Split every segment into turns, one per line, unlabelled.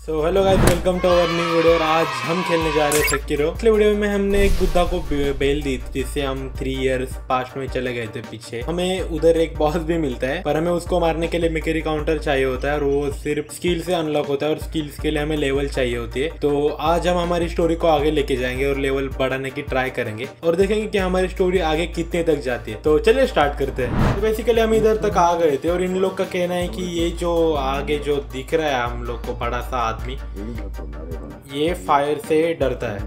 So hello guys welcome to our new video और आज हम खेलने जा रहे हैं सकिरो पिछले वीडियो में हमने एक बुद्धा को बेल दी थी जिससे हम थ्री इयर्स पास्ट में चले गए थे पीछे। हमें उधर एक बॉस भी मिलता है, पर हमें उसको मारने के लिए मिकेरी काउंटर चाहिए होता है और वो सिर्फ़ स्किल से अनलॉक होता है और स्किल्स के लिए हमें लेवल चाहिए होती है। तो आज हम हमारी स्टोरी को आगे लेके जाएँगे और लेवल बढ़ाने की ट्राई करेंगे और देखेंगे की हमारी स्टोरी आगे कितने तक जाती है। तो चलिए स्टार्ट करते हैं। तो बेसिकली हम इधर तक आ गए थे और इन लोग का कहना है की ये जो आगे जो दिख रहा है हम लोग को बड़ा सा आदमी। ये फायर से डरता है।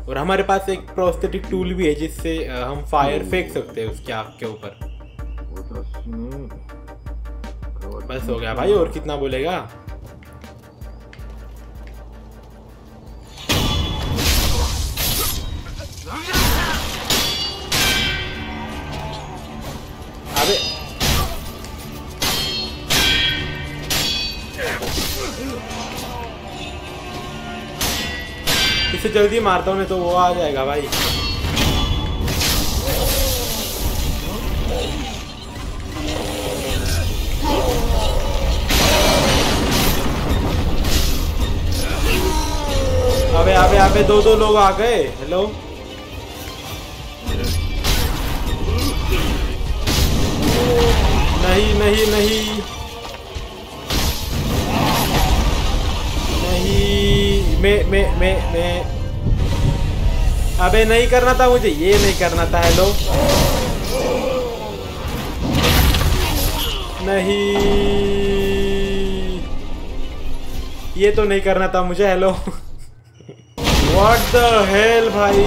और हमारे पास एक प्रोस्थेटिक टूल भी है जिससे हम फायर फेंक सकते हैं उसके आग के ऊपर। बस हो गया भाई और कितना बोलेगा? अबे। इसे जल्दी मारता हूँ तो वो आ जाएगा भाई। अबे अबे अबे दो दो लोग आ गए। हेलो नहीं नहीं नहीं। मैं मैं मैं मैं। अबे नहीं करना था मुझे, ये नहीं करना था हेलो नहीं। ये तो नहीं करना था मुझे हेलो व्हाट द हेल भाई?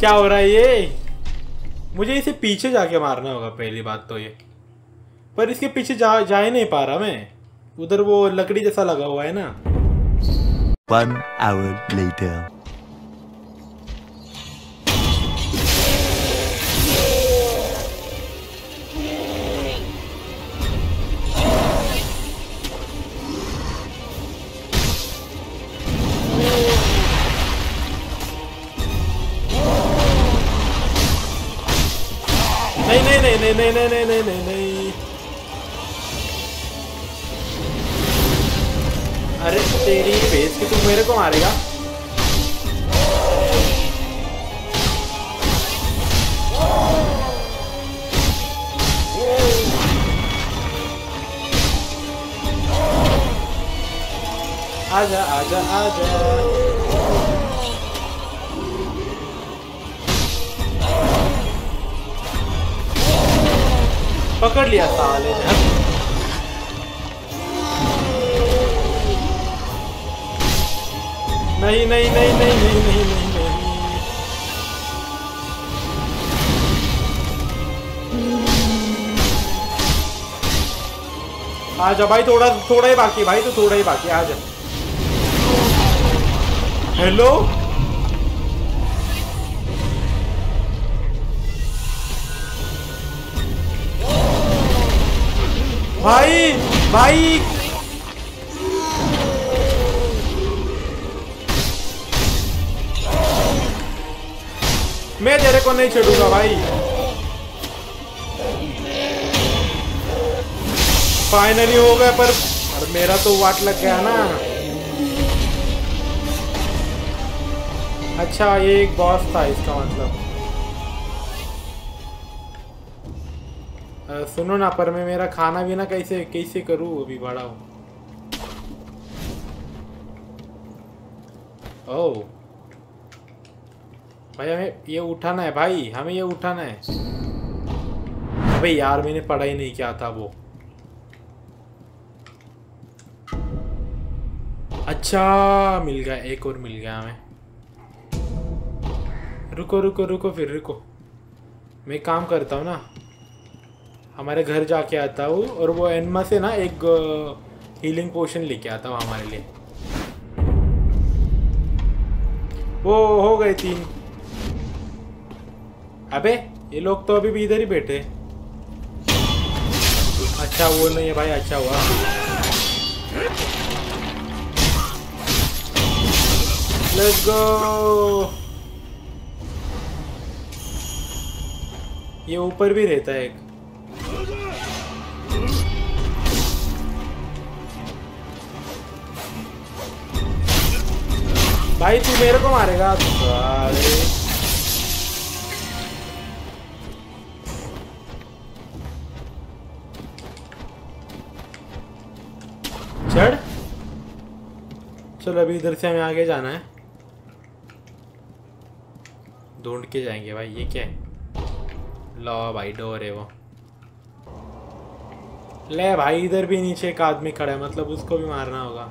क्या हो रहा है ये? मुझे इसे पीछे जाके मारना होगा, पहली बात तो ये। पर इसके पीछे जा जा ही नहीं पा रहा मैं। उधर वो लकड़ी जैसा लगा हुआ है ना
One hour later.
नहीं नहीं नहीं नहीं नहीं नहीं नहीं नहीं अरे तेरी बेस की तू मेरे को मारेगा। आजा आजा आजा। पकड़ लिया साले ने। नहीं नहीं नहीं नहीं नहीं नहीं नहीं नहीं आजा भाई, थोड़ा थोड़ा ही बाकी भाई तो थोड़ा ही बाकी आ जा। हेलो भाई भाई मैं तेरे को नहीं छोड़ूँगा भाई। फाइनली हो गया, पर और मेरा तो वाट लग गया ना। अच्छा ये एक बॉस था, इसका मतलब। सुनो ना, पर मैं मेरा खाना भी ना कैसे कैसे करूँ अभी बड़ा हूँ। ओह। भाई, हमें ये उठाना है भाई, हमें ये उठाना है। अबे यार, मैंने पढ़ा ही नहीं क्या था वो। अच्छा मिल गया, एक और मिल गया हमें। रुको रुको रुको फिर, रुको। मैं काम करता हूँ ना। हमारे घर जाके आता हूँ और वो एनमा से ना एक हीलिंग पोशन लेके आता हूँ हमारे लिए। वो हो गए तीन। अबे, ये लोग तो अभी भी इधर ही बैठे अच्छा वो नहीं है भाई अच्छा हुआ। लेट्स गो ये ऊपर भी रहता है एक। भाई, तू मेरे को मारेगा। चलो अभी इधर से हमें आगे जाना है। ढूंढ के जाएँगे भाई, ये क्या है? लो भाई, डोर है वो। ले भाई, इधर भी नीचे एक आदमी खड़ा है मतलब उसको भी मारना होगा।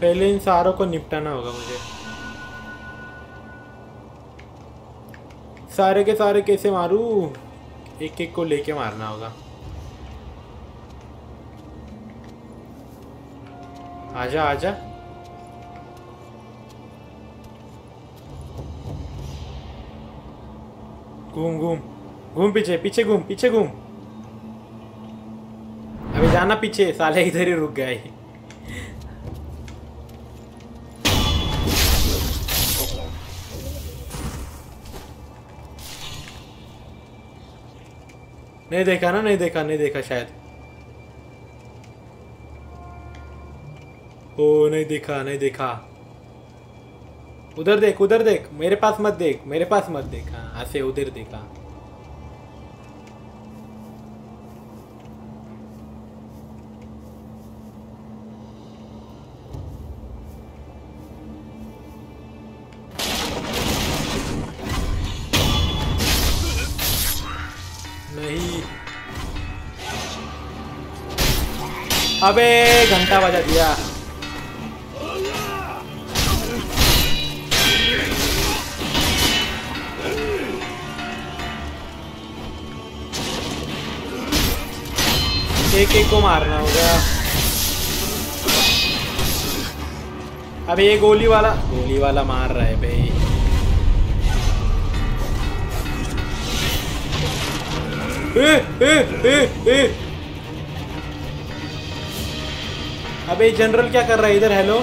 पहले इन सारों को निपटाना होगा मुझे। सारे के सारे कैसे मारू? एक एक को लेके मारना होगा। आजा आजा। घूम घूम। घूम पीछे पीछे घूम पीछे घूम। अभी जाना पीछे, साले इधर ही रुक गया। नहीं देखा ना, नहीं देखा नहीं देखा शायद। ओ, नहीं देखा नहीं देखा। उधर देख उधर देख, मेरे पास मत देख, मेरे पास मत देख। हाँ ऐसे उधर देखा। नहीं। अबे, घंटा बजा दिया। एक एक को मारना होगा अब ये गोली वाला गोली वाला मार रहा है भाई। ए। अबे जनरल क्या कर रहा है इधर? हेलो?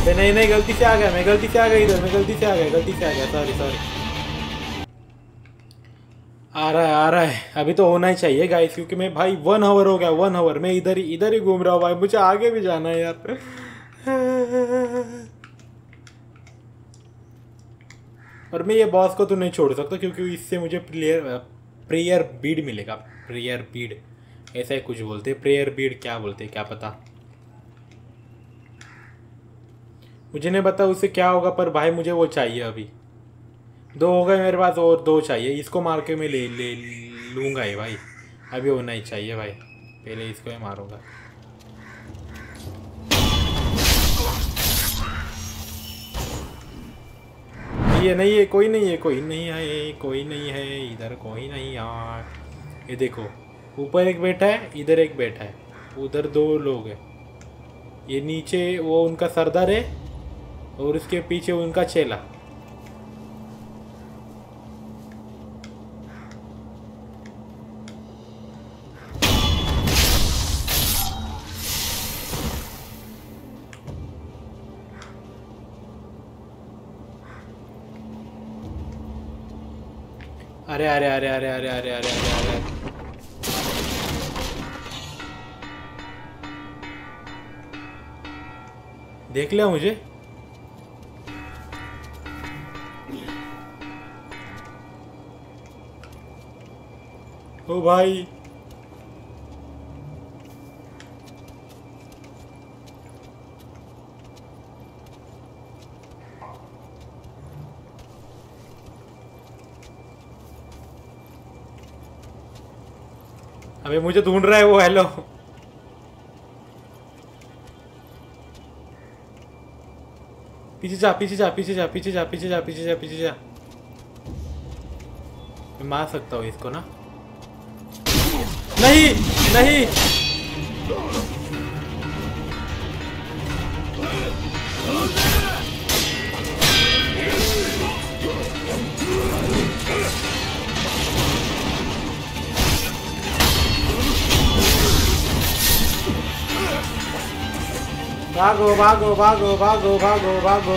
अबे नहीं नहीं, गलती से आ गया, मैं गलती से आ गया इधर, मैं गलती से आ गया, गलती से आ गया सॉरी सॉरी आ रहा है, आ रहा है। अभी तो होना ही चाहिए गाइस क्योंकि मैं भाई वन आवर हो गया वन आवर मैं इधर ही इधर ही घूम रहा हूँ भाई। मुझे आगे भी जाना है यार। और मैं ये बॉस को तो नहीं छोड़ सकता, क्योंकि इससे मुझे प्लेयर प्रेयर बीड मिलेगा। प्रेयर बीड ऐसा ही कुछ बोलते प्रेयर बीड क्या बोलते क्या पता? मुझे नहीं पता उससे क्या होगा, पर भाई मुझे वो चाहिए अभी। दो हो गए मेरे पास और दो चाहिए। इसको मार के मैं ले ले लूँगा ये भाई। अभी होना ही चाहिए भाई। पहले इसको ही मारूँगा। ये नहीं है, कोई नहीं है, कोई नहीं है, कोई नहीं है, इधर कोई नहीं यार ये देखो, ऊपर एक बैठा है, इधर एक बैठा है। उधर दो लोग हैं। ये नीचे वो उनका सरदार है और उसके पीछे उनका चेला। अरे अरे अरे अरे अरे अरे अरे अरे अरे। देख लिया मुझे। ओ भाई। अबे, मुझे ढूंढ रहा है वो हेलो पीछे जा पीछे जा पीछे जा पीछे जा पीछे जा पीछे जा पीछे जा. मैं मार सकता हूँ इसको ना? नहीं नहीं. भागो भागो भागो भागो भागो भागो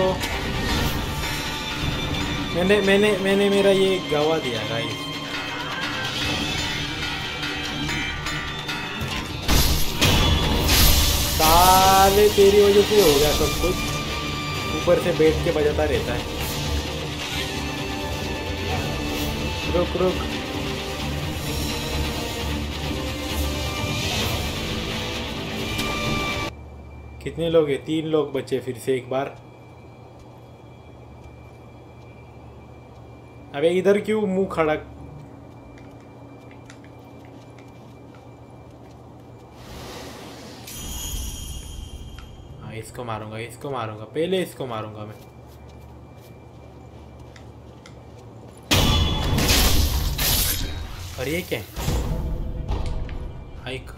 मैंने मैंने मैंने मेरा ये गवा दिया गाइस साले तेरी वजह से हो गया सब कुछ। ऊपर से बैठ के बजाता रहता है। रुक रुक। कितने लोग हैं? तीन लोग बचे फिर से एक बार। अबे, इधर क्यों मुँह खड़ा? हाँ इसको मारूँगा इसको मारूँगा, पहले इसको मारूँगा मैं। और ये क्या है? हाइक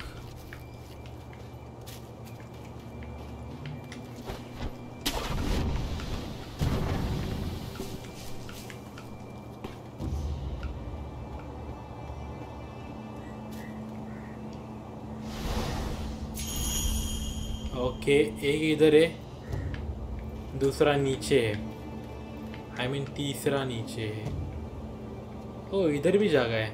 ओके एक इधर है दूसरा नीचे है। आई I मीन mean, तीसरा नीचे है। ओ इधर भी जगह है।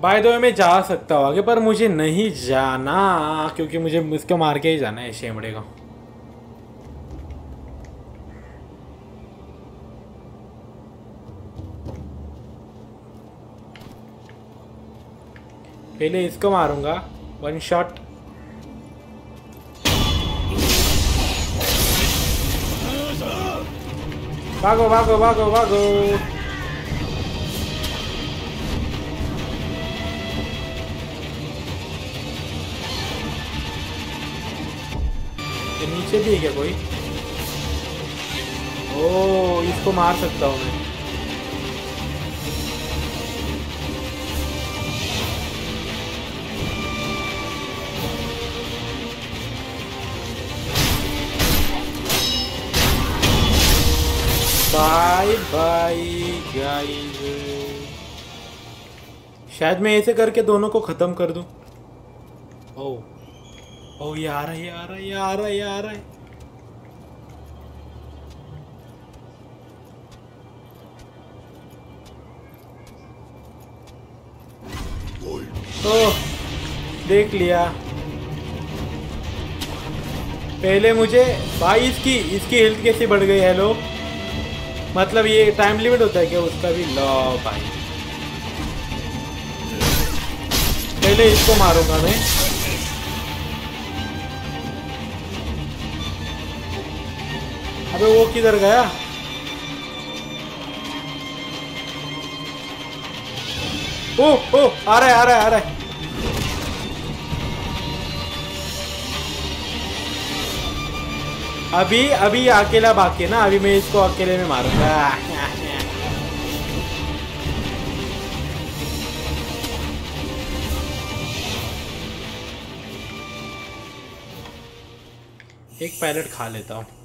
बाय द मैं जा सकता हूँ आगे पर मुझे नहीं जाना क्योंकि मुझे इसको मार के ही जाना है शेमड़े को। पहले इसको मारूँगा। वन शॉट भागो भागो भागो भागो। नीचे भी है क्या कोई? ओ, इसको मार सकता हूँ मैं। बाय गाइस शायद मैं ऐसे करके दोनों को खत्म कर दूँ। ओ ओ, ये आ रहा है, ये आ रहा है, ये आ रहा है, ये आ रहा है। देख लिया। पहले मुझे, भाई, इसकी इसकी हेल्थ कैसे बढ़ गई है लोग मतलब ये टाइम लिमिट होता है क्या? उसका भी लो भाई। पहले इसको मारूँगा मैं। अबे वो किधर गया? ओ ओ आ रहा है, आ रहा है, आ रहा है। अभी अभी अकेला बाकी है ना, अभी मैं इसको अकेले में मारूँगा। एक पैलेट खा लेता हूँ।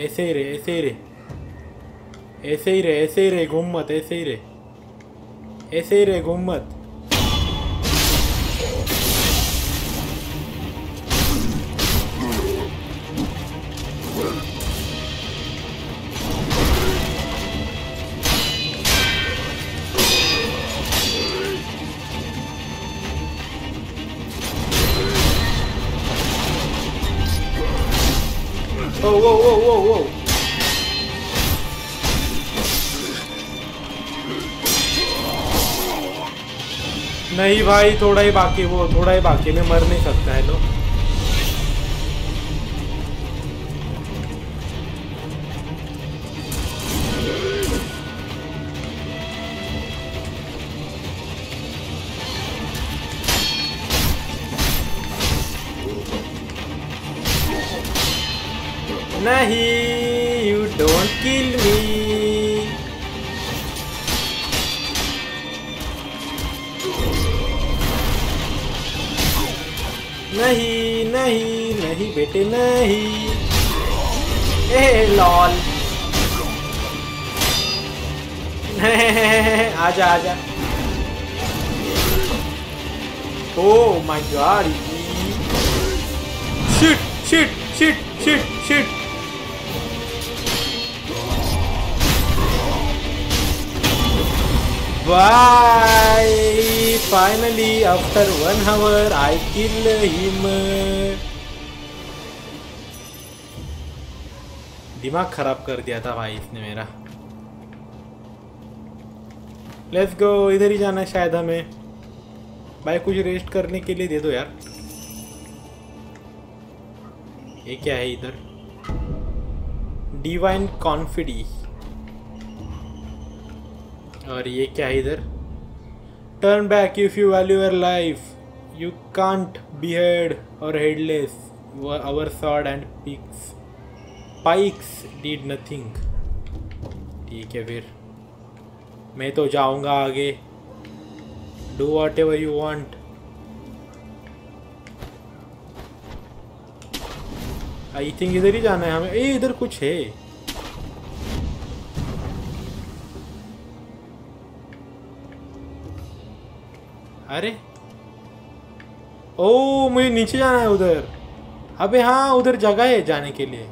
ऐसे ही रे ऐसे ही रे ऐसे ही रे ऐसे ही रे घूम मत ऐसे ही रे ऐसे ही रे घूम मत भाई थोड़ा ही बाकी वो थोड़ा ही बाकी में मर नहीं सकता है लो नहीं नहीं नहीं बेटे, नहीं। ए, लॉल। आजा आजा। ओ my god shit shit shit shit shit Why? Finally, after one hour, I kill him. दिमाग खराब कर दिया था भाई इसने मेरा। लेट्स गो इधर ही जाना शायद हमें। भाई कुछ रेस्ट करने के लिए दे दो यार। ये क्या है इधर? डिवाइन कॉन्फिडी और ये क्या है इधर? Turn back if you value your life you can't be head or headless our sword and picks pikes did nothing ठीक है फिर। मैं तो जाऊँगा आगे। Do whatever you want I think इधर ही जाना है हमें। ए, इधर कुछ है। अरे। ओ, मुझे नीचे जाना है उधर। अबे हाँ उधर जगह है जाने के लिए।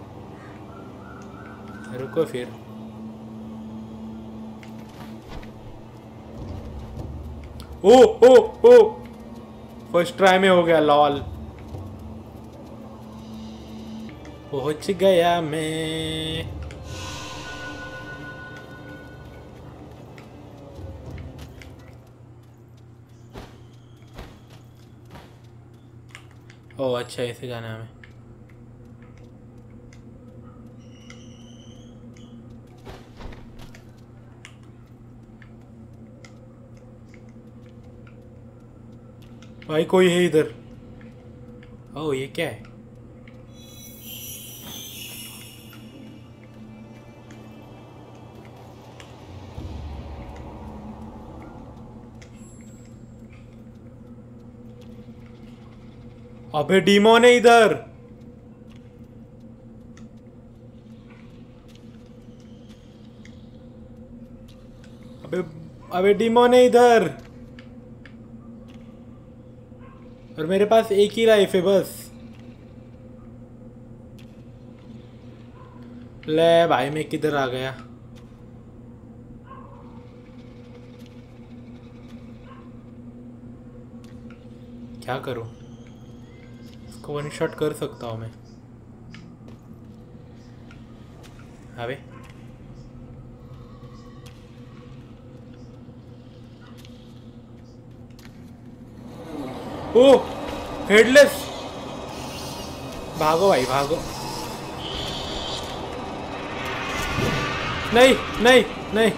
रुको फिर। ओ ओ ओ। फ़र्स्ट ट्राई में हो गया लॉल पहुँच गया मैं। ओ अच्छा ऐसे गाना है। हमें भाई कोई है इधर? ओ ये क्या है? अबे डीमोन है इधर। अबे अबे डीमोन है इधर। और मेरे पास एक ही लाइफ है, बस। ले भाई, मैं किधर आ गया? क्या करूँ? इसको वन शॉट कर सकता हूँ मैं। अबे ओ हेडलेस भागो भाई, भागो। नहीं नहीं नहीं।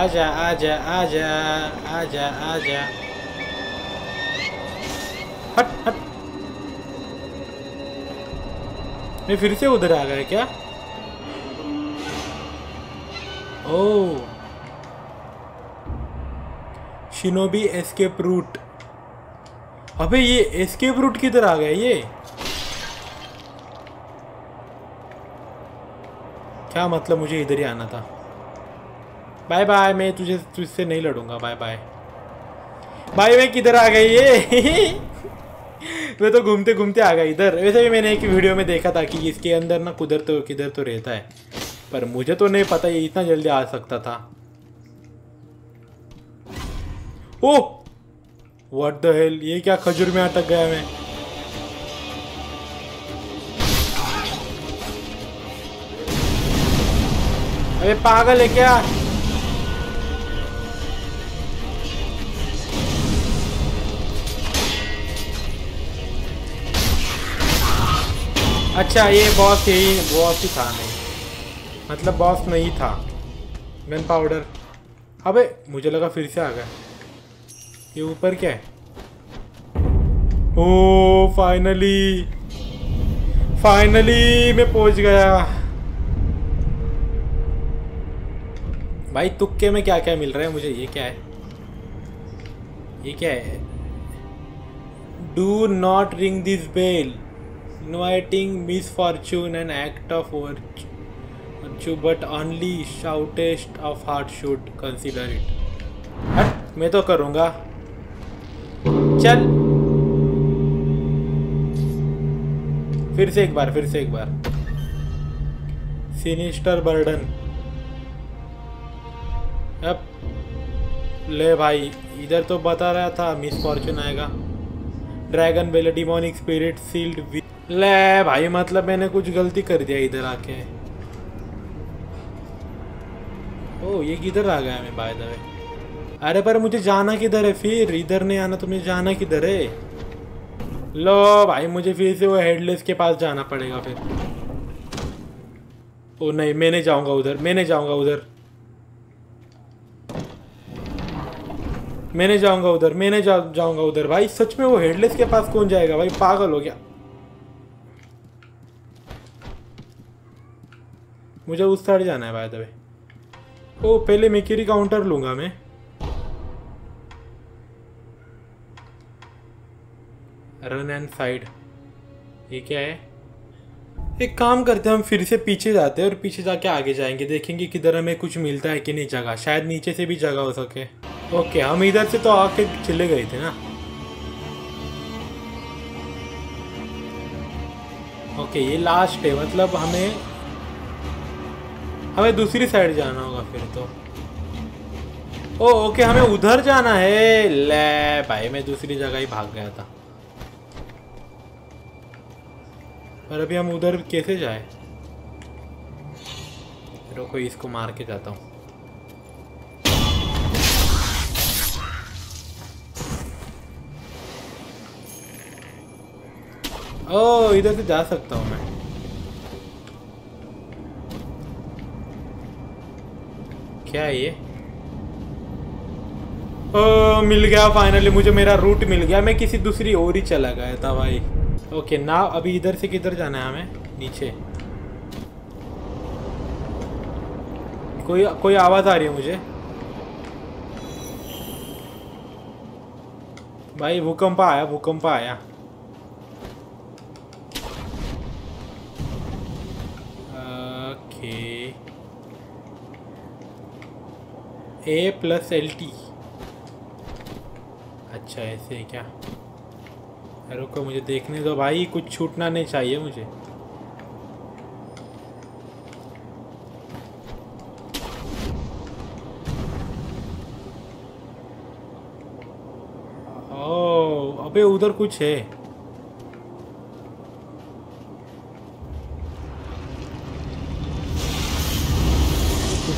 आजा आजा आजा आजा आजा। हट हट। मैं फिर से उधर आ गया क्या? ओह। शिनोबी एस्केप रूट अबे ये एस्केप रूट किधर आ गया ये? क्या मतलब मुझे इधर ही आना था? बाय बाय मैं तुझे, तुझसे नहीं लड़ूँगा बाय बाय बाय मैं किधर आ गई ये? मैं तो घूमते घूमते आ गया इधर। वैसे भी मैंने एक वीडियो में देखा था कि इसके अंदर ना कुदर तो किधर तो रहता है। पर मुझे तो नहीं पता ये इतना जल्दी आ सकता था। ओ व्हाट द हेल ये क्या खजूर में अटक गया मैं। अरे पागल है क्या? अच्छा ये बॉस यही बॉस ही था नहीं। मतलब बॉस नहीं था। गन पाउडर अबे, मुझे लगा फिर से आ गया। ये ऊपर क्या है? ओ फाइनली फाइनली मैं पहुँच गया। भाई, तुक्के में क्या क्या मिल रहा है? मुझे ये क्या है? ये क्या है? Do not ring this bell misfortune and act of virtue but only shoutest of heart should consider it. हट मैं तो करूँगा। चल। फिर से एक बार, फिर से एक बार। सिनिस्टर बर्डन अब, ले भाई, इधर तो बता रहा था मिस फॉर्चून आएगा dragon bell demonic spirit sealed ले भाई मतलब मैंने कुछ गलती कर दिया इधर आके। ओ, ये किधर आ गया मैं बाय द वे अरे, पर मुझे जाना किधर है फिर? इधर नहीं आना तो मुझे जाना किधर है? लो भाई, मुझे फिर से वो हेडलेस के पास जाना पड़ेगा फिर। ओ, नहीं मैं नहीं जाऊँगा उधर मैं नहीं जाऊँगा उधर। मैं नहीं जाऊँगा उधर मैं नहीं जाऊँगा उधर। भाई, सच में वो हेडलेस के पास कौन जाएगा? भाई, पागल हो गया। मुझे उस साइड जाना है भाई दबे ओ, पहले मिकेरी काउंटर लूँगा मैं. रन एंड साइड ये क्या है? एक काम करते हैं, हम फिर से पीछे जाते हैं और पीछे जाके आगे जाएँगे, देखेंगे किधर हमें कुछ मिलता है कि नहीं जगह। शायद नीचे से भी जगह हो सके। ओके, हम इधर से तो आके चले गए थे ना? ओके, ये लास्ट है मतलब हमें हमें दूसरी साइड जाना होगा फिर तो। ओ ओके हमें उधर जाना है। ले, भाई, मैं दूसरी जगह ही भाग गया था। पर अभी हम उधर कैसे जाए? रुको, इसको मार के जाता हूँ। ओ, इधर से जा सकता हूँ मैं। क्या है ये? ओ मिल गया फाइनली मुझे मेरा रूट मिल गया। मैं किसी दूसरी ओर ही चला गया था भाई। ओके ना अभी इधर से किधर जाना है हमें? नीचे। कोई कोई आवाज़ आ रही है मुझे? भाई, भूकंप आया भूकंप आया okay A plus L T अच्छा ऐसे है क्या? रुको, मुझे देखने दो भाई, कुछ छूटना नहीं चाहिए मुझे। ओ अबे उधर कुछ है।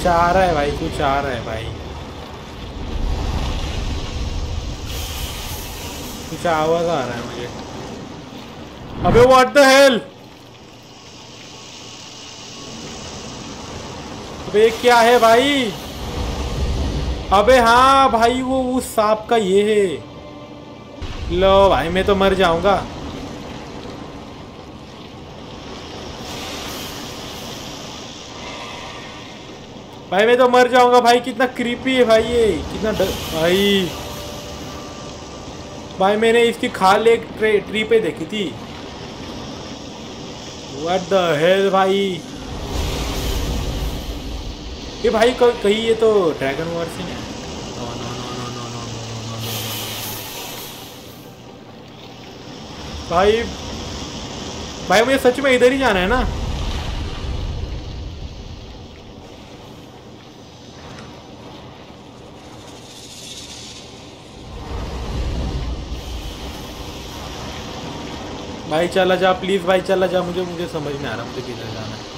कुछ आ रहा है भाई, कुछ आ रहा है भाई। कुछ आवाज़ आ रहा है मुझे। अबे व्हाट द हेल अबे क्या है भाई? अबे हाँ भाई, वो उस सांप का ये है। लो भाई, मैं तो मर जाऊँगा। भाई मैं तो मर जाऊँगा भाई कितना क्रीपी है भाई ये कितना डर भाई भाई मैंने इसकी खाल एक ट्री पे देखी थी व्हाट द हेल भाई ये भाई कही ये तो ड्रैगन वॉर सीन है भाई भाई मुझे सच में इधर ही जाना है ना भाई चला जा प्लीज़ भाई चला जा, मुझे मुझे समझ में आ रहा मुझे किधर जाना है।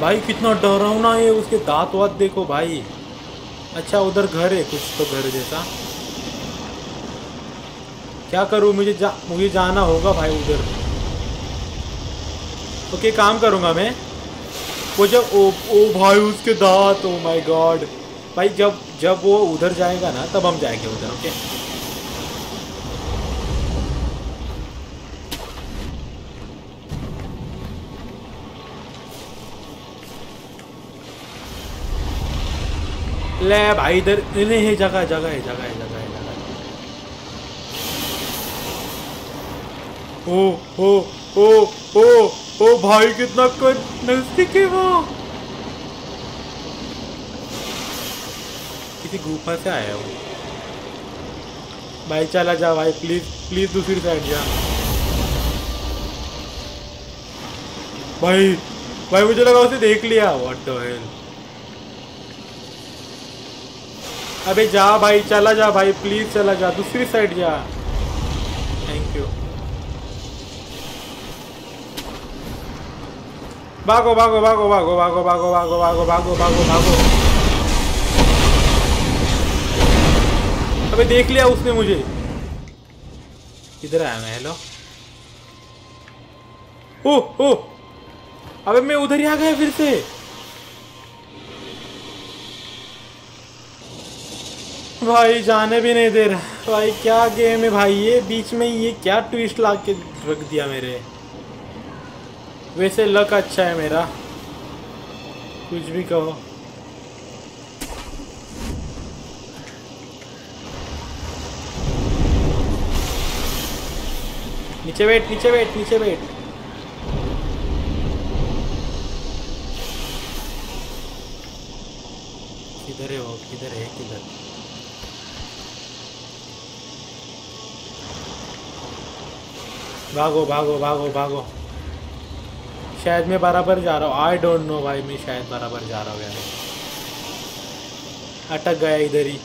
भाई कितना डरावना है उसके दांत वात देखो भाई। अच्छा उधर घर है, कुछ तो घर जैसा। क्या करूँ, मुझे जा, मुझे जाना होगा भाई उधर। ओके, काम करूँगा मैं। वो जब ओ ओ भाई, उसके दांत ओ माय गॉड भाई जब जब वो उधर जाएगा ना, तब हम जाएँगे उधर, ओके? ले भाई, इधर नहीं है जगह जगह है जगह है जगह है जगह। ओ ओ ओ ओ ओ, भाई, कितना नज़दीक है वो। किसी गुफा से आया वो भाई चला जा भाई प्लीज़ प्लीज़ दूसरी साइड जा भाई भाई मुझे लगा उसे देख लिया व्हाट द हेल अबे जा भाई चला जा भाई प्लीज़ चला जा दूसरी साइड जा थैंक यू भागो भागो भागो भागो भागो भागो भागो भागो भागो भागो भागो अबे देख लिया उसने मुझे। किधर आया मैं हेलो ओ ओ। अबे मैं उधर ही आ गया फिर से। भाई जाने भी नहीं दे रहा। भाई क्या गेम है भाई ये? बीच में ये क्या ट्विस्ट ला के रख दिया मेरे। वैसे लक अच्छा है मेरा। कुछ भी कहो। नीचे बैठ नीचे बैठ नीचे बैठ। किधर है वो? किधर है? किधर? भागो भागो भागो भागो। शायद मैं बराबर जा रहा हूँ। आई डोंट नो भाई मैं शायद बराबर जा रहा हूँ यार। अटक गया इधर ही।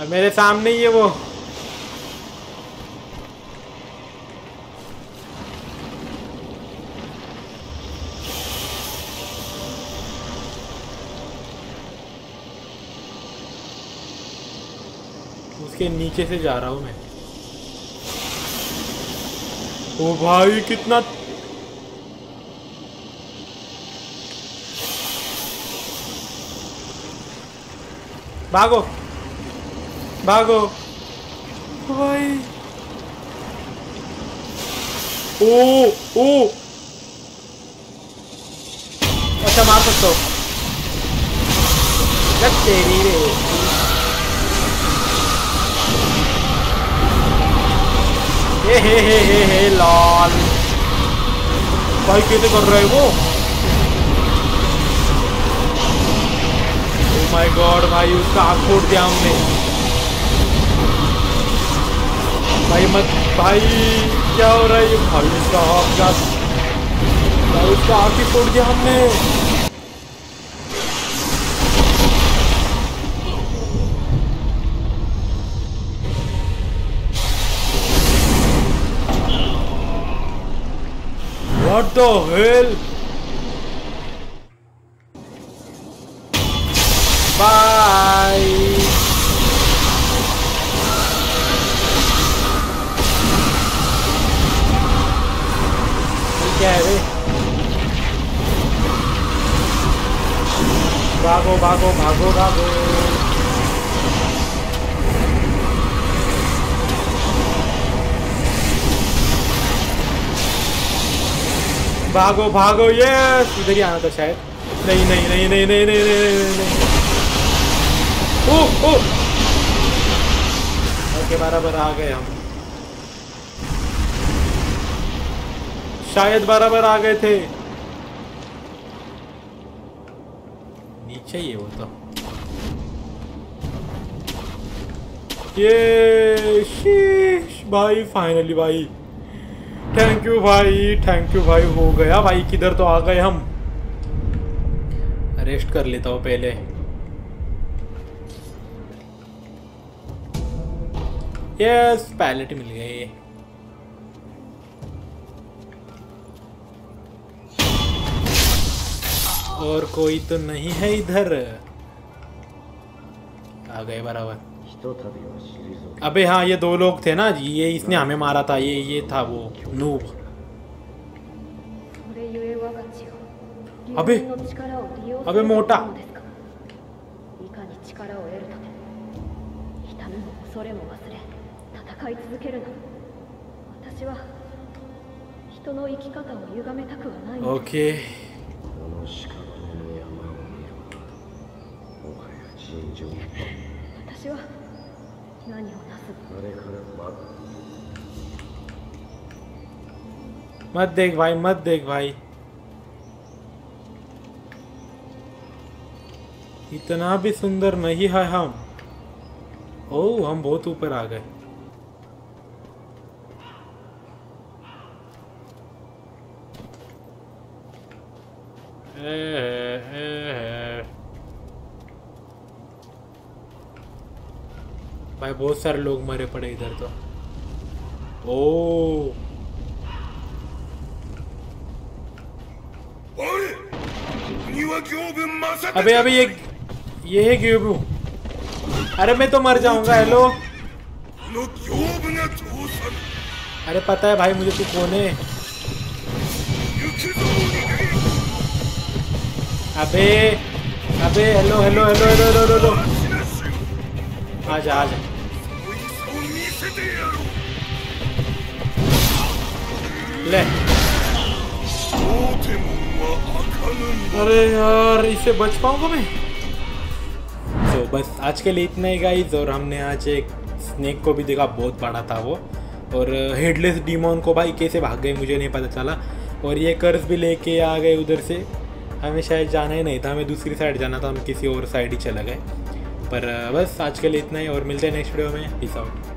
अब मेरे सामने ही है वो। उसके नीचे से जा रहा हूँ मैं। ओ भाई, कितना भागो। भागो। भाई। ओ ओ। अच्छा मार सकते हो। तेरी रे। हे हे हे हे हे लाल। भाई कैसे कर रहे हैं वो? माय गॉड भाई उसका आँख फोड़ दिया हमने। भाई मत भाई क्या हो रहा है ये भाई उसका आँख का भाई उसका आँख ही फोड़ दिया हमने What the hell? Bye. भागो भागो भागो भागो। भागो भागो ये इधर ही आना था शायद। नहीं नहीं नहीं नहीं नहीं नहीं नहीं नहीं नहीं ओ ओ ओके बराबर आ गए हम। शायद बराबर आ गए थे। नीचे ही है वो तो। ये शीश भाई फाइनली भाई। थैंक यू भाई थैंक यू भाई हो गया भाई किधर तो आ गए हम। रेस्ट कर लेता हूँ पहले। यस पैलेट मिल गए और कोई तो नहीं है इधर। आ गए बराबर। अबे हाँ ये दो लोग थे ना ये इसने हमें मारा था ये ये था वो नूब।
अबे। अबे मोटा।
ओके।
okay. や尋常
私は何をなす
あれからば
मत देख भाई मत देख भाई इतना भी सुंदर नहीं है हम ओ हम बहुत ऊपर आ गए भाई बहुत सारे लोग मरे पड़े इधर तो। ओ। अबे अबे ये ये है ग्योबू अरे मैं तो मर जाऊँगा हेलो। अरे पता है भाई मुझे तू कौन है? अबे अबे hello hello hello hello hello hello. Hello आजा आजा। ले अरे यार इससे बच पाऊँगा मैं? तो बस, आज के लिए इतना ही गाइज़ और हमने आज एक स्नेक को भी देखा, बहुत बड़ा था वो। और हेडलेस डीमोन को भाई कैसे भाग गए, मुझे नहीं पता चला। और ये कर्ज भी लेके आ गए उधर से। हमें शायद जाना ही नहीं था, हमें दूसरी साइड जाना था, हम किसी और साइड ही चले गए। पर, बस, आज के लिए इतना ही, और मिलते हैं नेक्स्ट वीडियो में पीस आउट